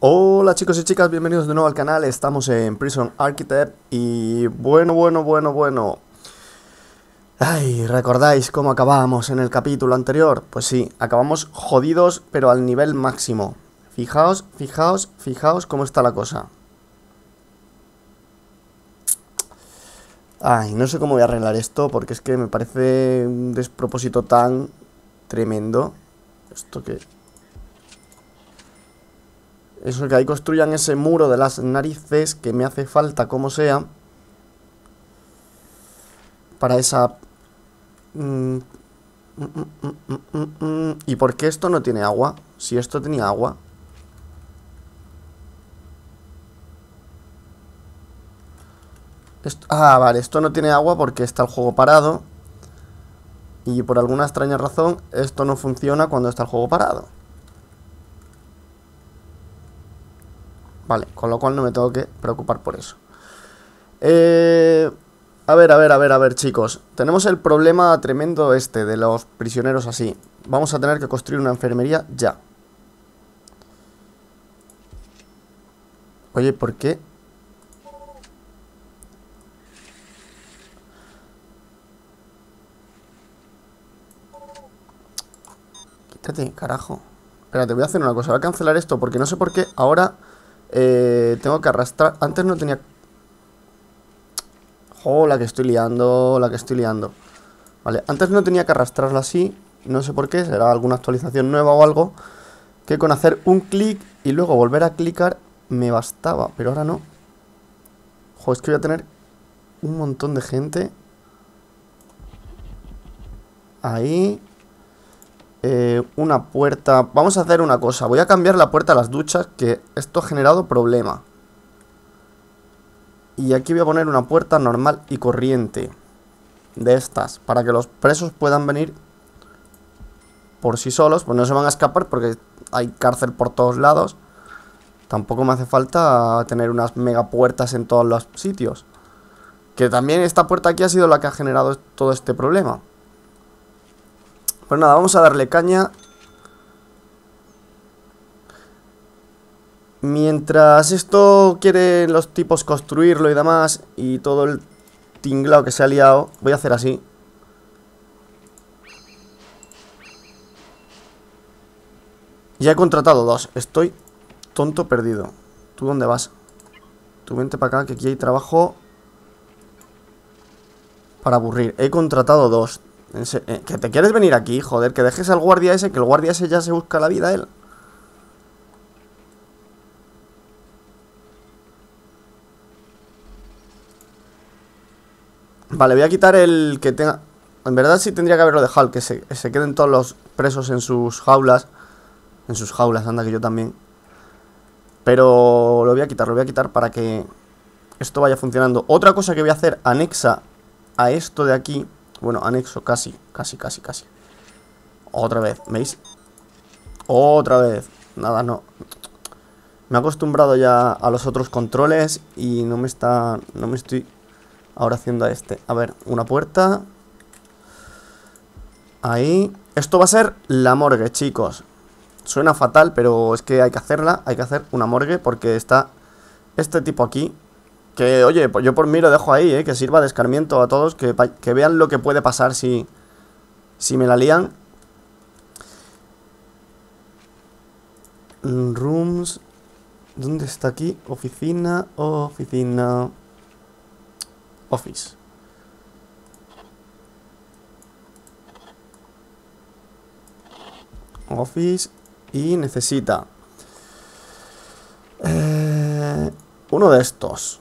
Hola chicos y chicas, bienvenidos de nuevo al canal, estamos en Prison Architect y bueno, bueno, bueno, bueno. Ay, ¿recordáis cómo acabamos en el capítulo anterior? Pues sí, acabamos jodidos pero al nivel máximo. Fijaos, fijaos, fijaos cómo está la cosa. Ay, no sé cómo voy a arreglar esto porque es que me parece un despropósito tan tremendo. Esto que... Eso que ahí construyan ese muro de las narices que me hace falta como sea. Para esa... Mm, mm, mm, ¿Y por qué esto no tiene agua? Si esto tenía agua. ah, vale, esto no tiene agua porque está el juego parado. Y por alguna extraña razón, esto no funciona cuando está el juego parado. Vale, con lo cual no me tengo que preocupar por eso. Eh, a ver, a ver, a ver, a ver, chicos. Tenemos el problema tremendo este de los prisioneros así. Vamos a tener que construir una enfermería ya. Oye, ¿por qué carajo. Espérate, voy a hacer una cosa. Voy a cancelar esto porque no sé por qué ahora eh, tengo que arrastrar. Antes no tenía... Oh, la que estoy liando, la que estoy liando. Vale, antes no tenía que arrastrarla así. No sé por qué, será alguna actualización nueva o algo. Que con hacer un clic y luego volver a clicar me bastaba. Pero ahora no. Joder, es que voy a tener un montón de gente. Ahí. Eh, una puerta... Vamos a hacer una cosa. Voy a cambiar la puerta a las duchas, que esto ha generado problema. Y aquí voy a poner una puerta normal y corriente. De estas. Para que los presos puedan venir por sí solos. Pues no se van a escapar porque hay cárcel por todos lados. Tampoco me hace falta tener unas mega puertas en todos los sitios. Que también esta puerta aquí ha sido la que ha generado todo este problema. Pues nada, vamos a darle caña. Mientras esto quieren los tipos construirlo y demás, y todo el tinglado que se ha liado, voy a hacer así. Ya he contratado dos, estoy tonto perdido. ¿Tú dónde vas? Tú vente para acá, que aquí hay trabajo para aburrir. He contratado dos. Eh, que te quieres venir aquí, joder, que dejes al guardia ese, que el guardia ese ya se busca la vida él. Vale, voy a quitar el que tenga... En verdad sí tendría que haberlo dejado, que se, se queden todos los presos en sus jaulas. En sus jaulas, anda que yo también. Pero lo voy a quitar, lo voy a quitar para que esto vaya funcionando. Otra cosa que voy a hacer anexa a esto de aquí bueno, anexo, casi, casi, casi, casi. Otra vez, ¿veis? Otra vez. Nada, no. Me he acostumbrado ya a los otros controles y no me está... No me estoy ahora haciendo a este. A ver, una puerta. Ahí. Esto va a ser la morgue, chicos. Suena fatal, pero es que hay que hacerla. Hay que hacer una morgue porque está este tipo aquí que, oye, pues yo por mí lo dejo ahí, ¿eh? que sirva de escarmiento a todos, que, vean lo que puede pasar si, si me la lían. Rooms. ¿Dónde está aquí? Oficina, oficina. Office. Office. Y necesita... Eh, uno de estos.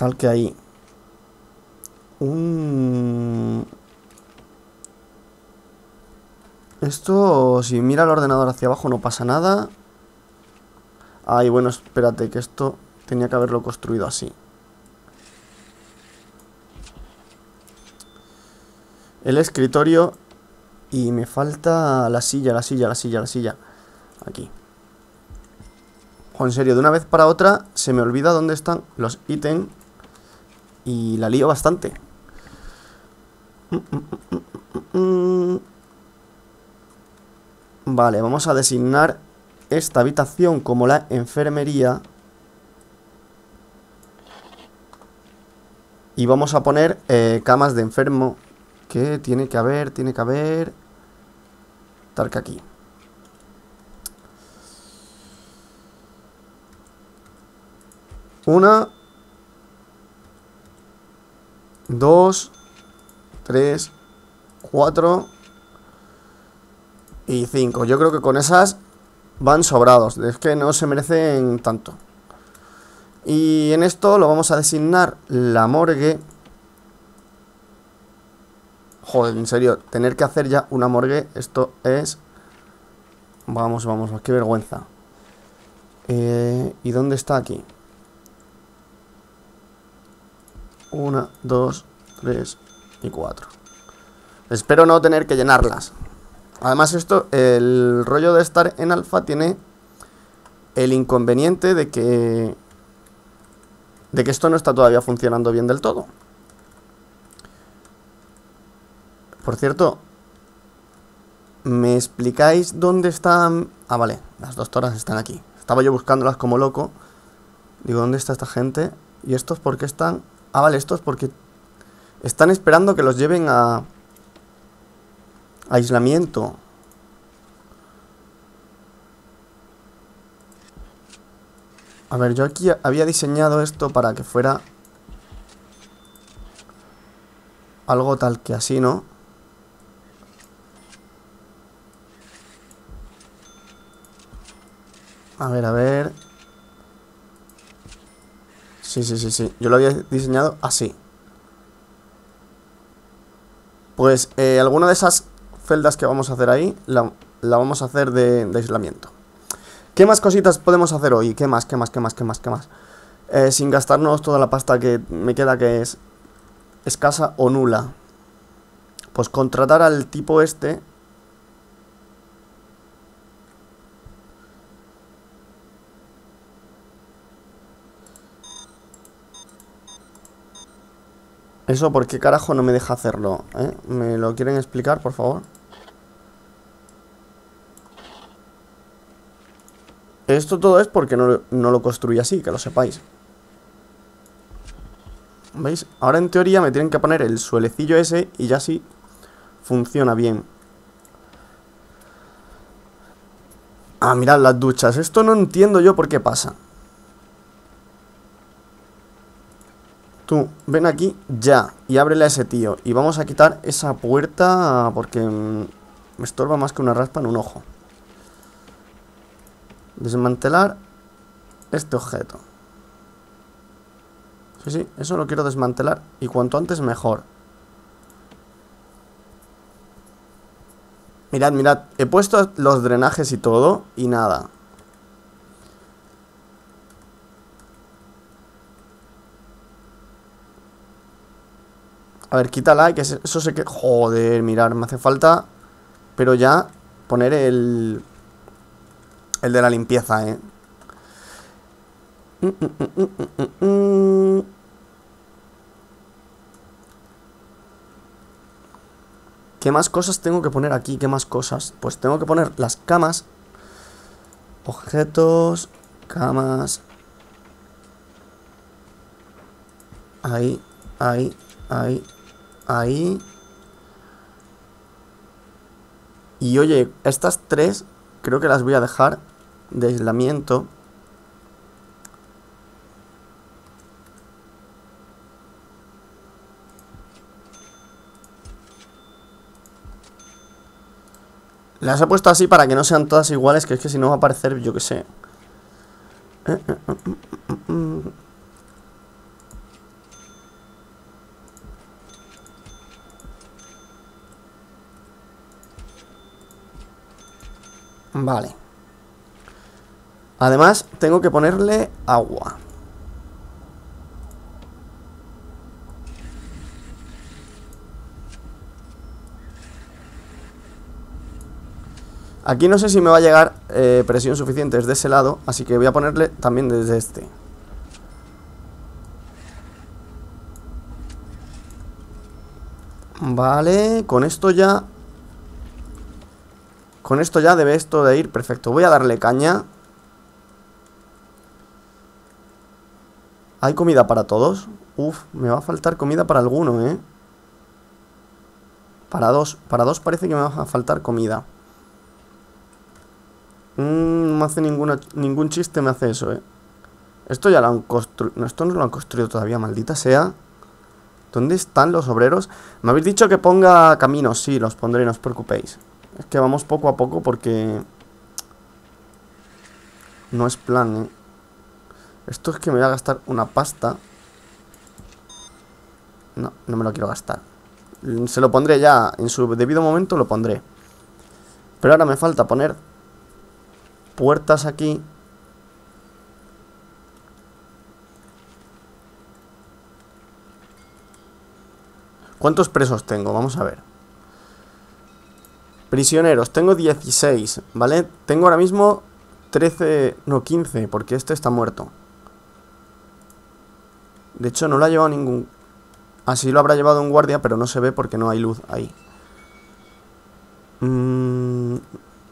Tal que hay un... Esto, si mira el ordenador hacia abajo no pasa nada. Ay, bueno, espérate, que esto tenía que haberlo construido así. El escritorio y me falta la silla, la silla, la silla, la silla. Aquí. O en serio, de una vez para otra se me olvida dónde están los ítems y la lío bastante. Vale, vamos a designar esta habitación como la enfermería. Y vamos a poner eh, camas de enfermo. Que tiene que haber, tiene que haber... Tarca aquí. Una. Dos. Tres. Cuatro. Y cinco. Yo creo que con esas van sobrados. Es que no se merecen tanto. Y en esto lo vamos a designar la morgue. Joder, en serio, tener que hacer ya una morgue, esto es... Vamos, vamos, qué vergüenza. Eh, ¿Y dónde está aquí? Una, dos, tres y cuatro. Espero no tener que llenarlas. Además esto, el rollo de estar en alfa tiene el inconveniente de que... De que esto no está todavía funcionando bien del todo. Por cierto, ¿me explicáis dónde están...? Ah, vale, las doctoras están aquí. Estaba yo buscándolas como loco. Digo, ¿dónde está esta gente? ¿Y estos por qué están...? Ah, vale, estos porque están esperando que los lleven a... Aislamiento. A ver, yo aquí había diseñado esto para que fuera... Algo tal que así, ¿no? A ver, a ver... Sí, sí, sí, sí. Yo lo había diseñado así. Pues eh, alguna de esas celdas que vamos a hacer ahí la, vamos a hacer de, aislamiento. ¿Qué más cositas podemos hacer hoy? ¿Qué más, qué más, qué más, qué más, qué más? Eh, sin gastarnos toda la pasta que me queda que es escasa o nula. Pues contratar al tipo este Eso, ¿por qué carajo no me deja hacerlo? ¿Eh? ¿Me lo quieren explicar, por favor? Esto todo es porque no, lo construí así, que lo sepáis. ¿Veis? Ahora en teoría me tienen que poner el suelecillo ese y ya sí funciona bien. Ah, mirad las duchas. Esto no entiendo yo por qué pasa. Tú, ven aquí ya y ábrele a ese tío. Y vamos a quitar esa puerta porque mm, me estorba más que una raspa en un ojo. Desmantelar este objeto. Sí, sí, eso lo quiero desmantelar y cuanto antes mejor. Mirad, mirad, he puesto los drenajes y todo y nada. A ver, quítala, que eso se que... Joder, mirar, me hace falta... Pero ya poner el... El de la limpieza, eh. ¿Qué más cosas tengo que poner aquí? ¿Qué más cosas? Pues tengo que poner las camas. Objetos. Camas. Ahí, ahí, ahí, Ahí. Y oye, estas tres creo que las voy a dejar de aislamiento. Las he puesto así para que no sean todas iguales, que es que si no va a aparecer, yo que sé. Eh, eh, eh, Vale. Además, tengo que ponerle agua. Aquí no sé si me va a llegar eh, presión suficiente desde ese lado, así que voy a ponerle también desde este. Vale, con esto ya Con esto ya debe esto de ir perfecto. Voy a darle caña. ¿Hay comida para todos? Uf, me va a faltar comida para alguno, ¿eh? Para dos. Para dos parece que me va a faltar comida. Mm, no me hace ninguna, ningún chiste, me hace eso, ¿eh? Esto ya lo han construido... Esto no lo han construido todavía, maldita sea. ¿Dónde están los obreros? Me habéis dicho que ponga caminos. Sí, los pondré, no os preocupéis. Es que vamos poco a poco porque... No es plan, ¿eh? Esto es que me voy a gastar una pasta. No, no me lo quiero gastar. Se lo pondré ya. En su debido momento lo pondré. Pero ahora me falta poner puertas aquí. ¿Cuántos presos tengo? Vamos a ver. Prisioneros, tengo 16, ¿vale? Tengo ahora mismo 13, no 15, porque este está muerto. De hecho, no lo ha llevado ningún... Así lo habrá llevado un guardia, pero no se ve porque no hay luz ahí. Mm,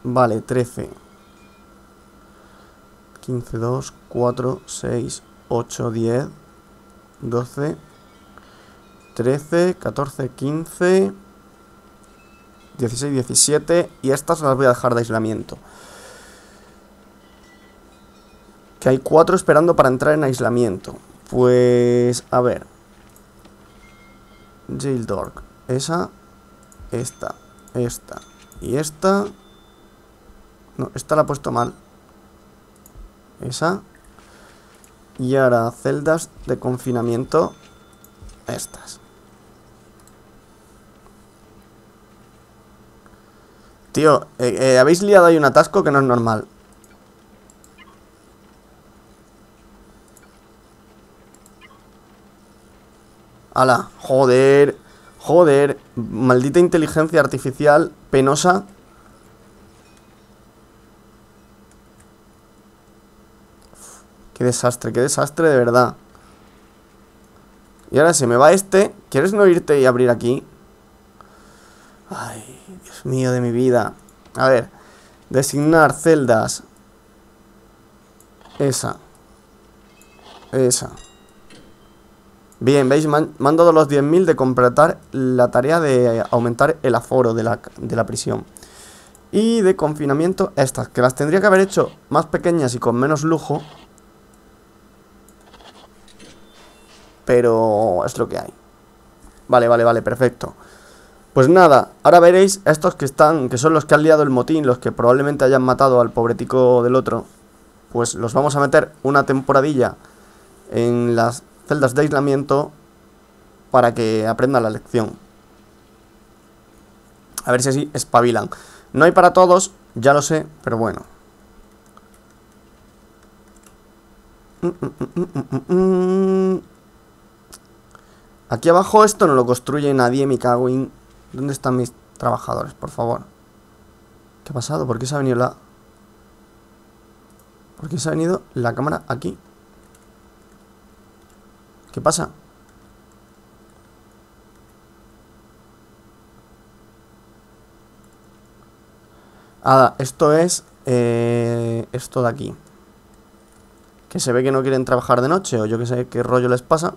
vale, 13. 15, 2, 4, 6, 8, 10, 12, 13, 14, 15, 16, 17 y estas las voy a dejar de aislamiento. Que hay 4 esperando para entrar en aislamiento. Pues, a ver. Jail Dork. Esa, esta, esta y esta. No, esta la he puesto mal. Esa. Y ahora celdas de confinamiento. Estas. Tío, eh, eh, habéis liado ahí un atasco que no es normal. Ala, joder. Joder. Maldita inteligencia artificial penosa. Qué desastre, qué desastre de verdad. Y ahora se me va este. ¿Quieres no irte y abrir aquí? Ay, Mío de mi vida. A ver. Designar celdas. Esa. Esa. Bien, ¿veis? Me han, dado los 10.000 de completar la tarea de aumentar el aforo de la, de la prisión. Y de confinamiento estas, que las tendría que haber hecho más pequeñas y con menos lujo. Pero es lo que hay. Vale, vale, vale, perfecto. Pues nada, ahora veréis estos que están, que son los que han liado el motín, los que probablemente hayan matado al pobretico del otro. Pues los vamos a meter una temporadilla en las celdas de aislamiento para que aprendan la lección. A ver si así espabilan. No hay para todos, ya lo sé, pero bueno. Aquí abajo esto no lo construye nadie, mi. ¿Dónde están mis trabajadores, por favor? ¿Qué ha pasado? ¿Por qué se ha venido la... ¿Por qué se ha venido la cámara aquí? ¿Qué pasa? Ah, esto es eh, esto de aquí. Que se ve que no quieren trabajar de noche o yo que sé qué rollo les pasa.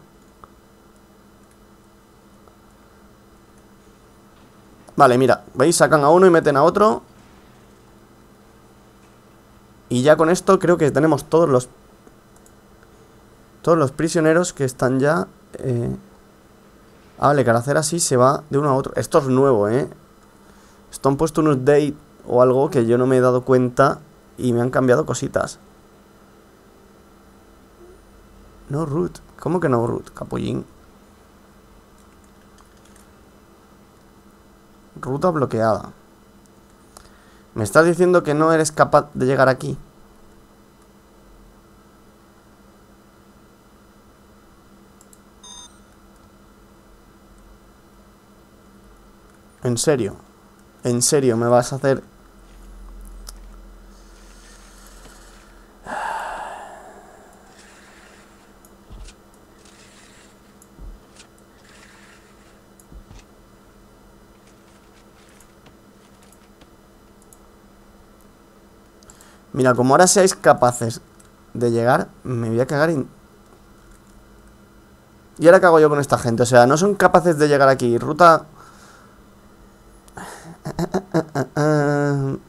Vale, mira, ¿veis? Sacan a uno y meten a otro. Y ya con esto creo que tenemos todos los... Todos los prisioneros que están ya... Eh... Ah, vale, hacer así se va de uno a otro. Esto es nuevo, ¿eh? Esto han puesto un update o algo que yo no me he dado cuenta y me han cambiado cositas. No root. ¿Cómo que no root, capullín? Ruta bloqueada. ¿Me estás diciendo que no eres capaz de llegar aquí? ¿En serio? ¿En serio me vas a hacer Mira, como ahora seáis capaces de llegar, me voy a cagar en... ¿Y ahora hago yo con esta gente? O sea, no son capaces de llegar aquí. Ruta...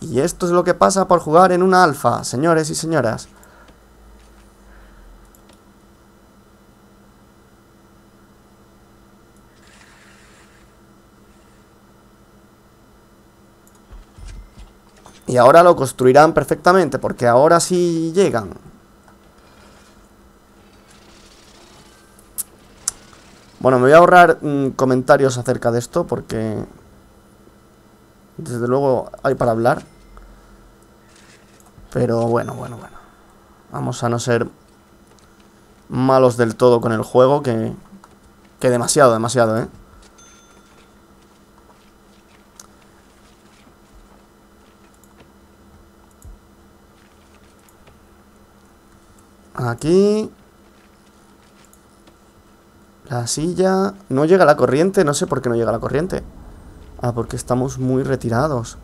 Y esto es lo que pasa por jugar en una alfa, señores y señoras. Y ahora lo construirán perfectamente, porque ahora sí llegan. Bueno, me voy a ahorrar mm, comentarios acerca de esto, porque... Desde luego hay para hablar. Pero bueno, bueno, bueno. Vamos a no ser malos del todo con el juego, que... Que demasiado, demasiado, ¿eh? Aquí. La silla... No llega la corriente, no sé por qué no llega la corriente. Ah, porque estamos muy retirados.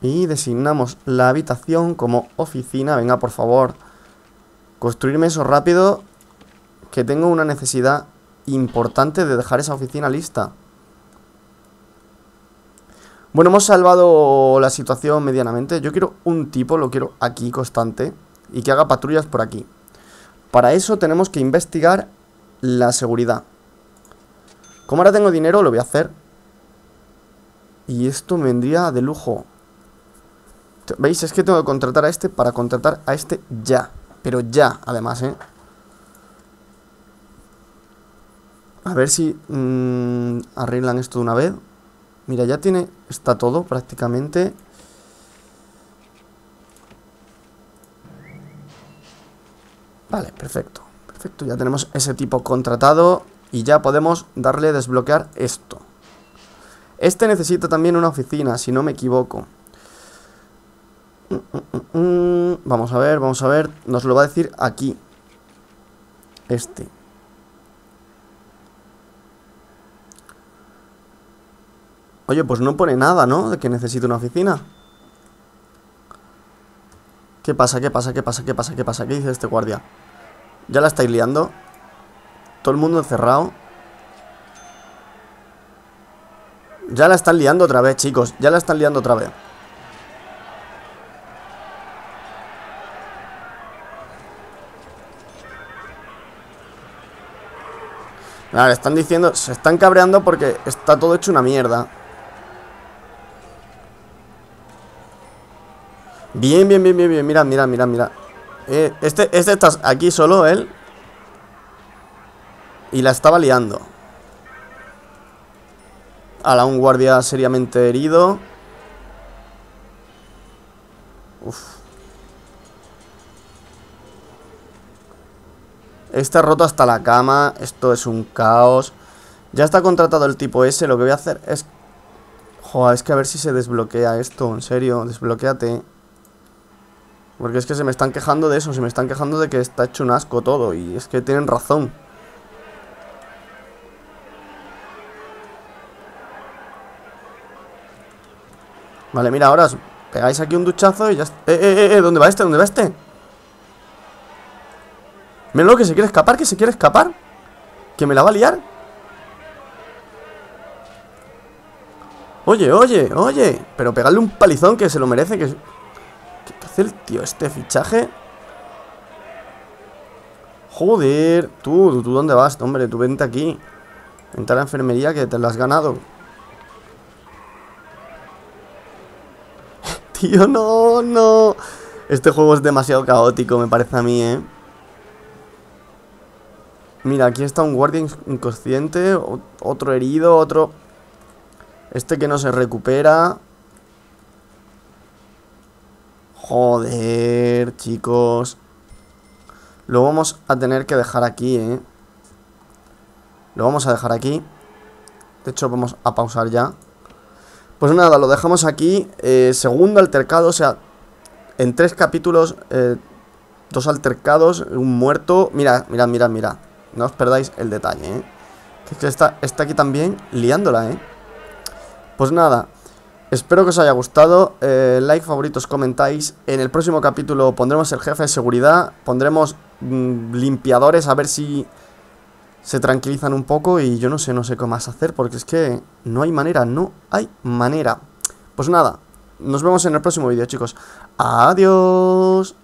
Y designamos la habitación como oficina. Venga, por favor. Construirme eso rápido. Que tengo una necesidad importante de dejar esa oficina lista. Bueno, hemos salvado la situación medianamente. Yo quiero un tipo, lo quiero aquí constante. Y que haga patrullas por aquí. Para eso tenemos que investigar la seguridad. Como ahora tengo dinero, lo voy a hacer. Y esto me vendría de lujo. ¿Veis? Es que tengo que contratar a este para contratar a este ya. Pero ya, además, ¿eh? A ver si mmm, arreglan esto de una vez. Mira, ya tiene... Está todo prácticamente. Vale, perfecto. Perfecto, ya tenemos ese tipo contratado. Y ya podemos darle a desbloquear esto. Este necesita también una oficina, si no me equivoco. Vamos a ver, vamos a ver. Nos lo va a decir aquí. Este. Oye, pues no pone nada, ¿no? De que necesite una oficina. ¿Qué pasa? ¿Qué pasa? ¿Qué pasa? ¿Qué pasa? ¿Qué pasa? ¿Qué dice este guardia? ¿Ya la estáis liando? Todo el mundo encerrado. Ya la están liando otra vez, chicos. Ya la están liando otra vez. Vale, están diciendo... Se están cabreando porque está todo hecho una mierda. Bien, bien, bien, bien, bien. Mira, mira, mira, mira. Eh, este, este está aquí solo, él. Y la estaba liando. Ahora un guardia seriamente herido. Uf. Está roto hasta la cama. Esto es un caos. Ya está contratado el tipo ese. Lo que voy a hacer es... Joder, es que a ver si se desbloquea esto. En serio, desbloqueate. Porque es que se me están quejando de eso, se me están quejando de que está hecho un asco todo. Y es que tienen razón. Vale, mira, ahora pegáis aquí un duchazo y ya... ¡Eh, eh, eh! eh ¿Dónde va este? ¿Dónde va este? lo que se quiere escapar, que se quiere escapar. Que me la va a liar. Oye, oye, oye. Pero pegarle un palizón que se lo merece, que el tío este fichaje? Joder, tú, tú, ¿dónde vas? Hombre, tú vente aquí. Vente a la enfermería que te lo has ganado. Tío, no, no. Este juego es demasiado caótico, me parece a mí, ¿eh? Mira, aquí está un guardia inconsciente, otro herido, otro... Este que no se recupera. Joder, chicos. Lo vamos a tener que dejar aquí, ¿eh? Lo vamos a dejar aquí. De hecho, vamos a pausar ya. Pues nada, lo dejamos aquí. Eh, segundo altercado, o sea, en tres capítulos, eh, dos altercados, un muerto. Mira, mira, mira, mira. No os perdáis el detalle, ¿eh? Que está, está aquí también liándola, ¿eh? Pues nada, espero que os haya gustado. Eh, like, favoritos, comentáis. En el próximo capítulo pondremos el jefe de seguridad. Pondremos mm, limpiadores a ver si se tranquilizan un poco. Y yo no sé, no sé qué más hacer porque es que no hay manera, no hay manera. Pues nada, nos vemos en el próximo vídeo, chicos. Adiós.